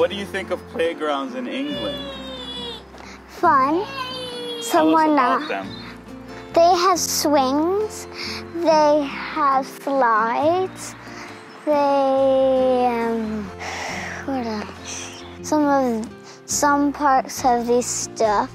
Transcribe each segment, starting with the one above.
What do you think of playgrounds in England? Fun. Tell Some us are about not. them. They have swings. They have slides. They um, what else? Some of some parks have these stuff.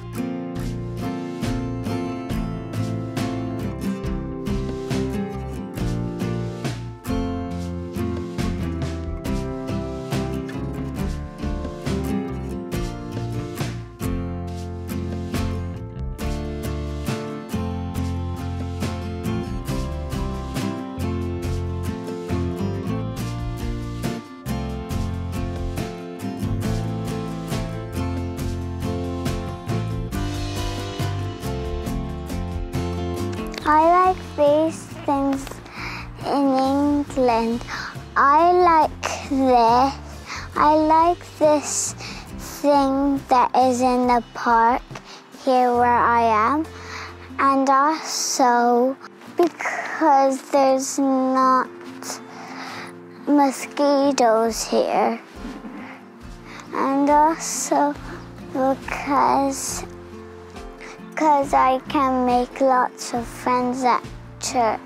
I like these things in England. I like this. I like this thing that is in the park here where I am. And also because there's not mosquitoes here. And also because because I can make lots of friends at church.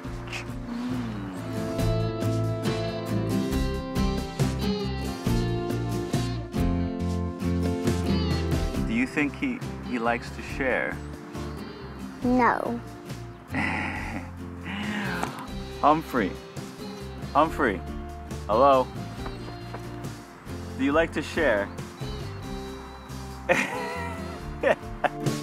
Do you think he, he likes to share? No. Humphrey. Humphrey. Hello. Do you like to share?